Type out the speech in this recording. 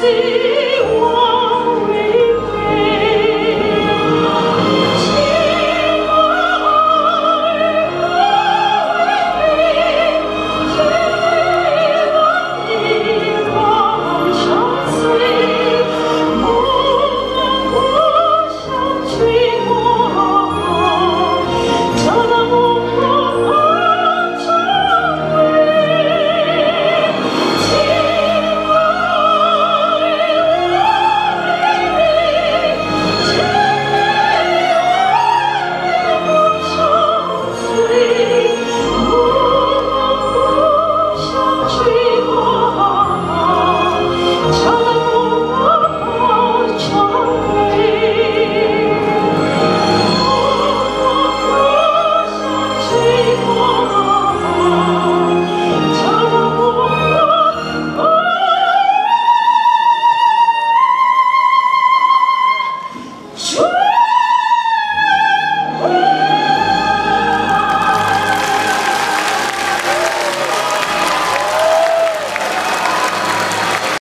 心。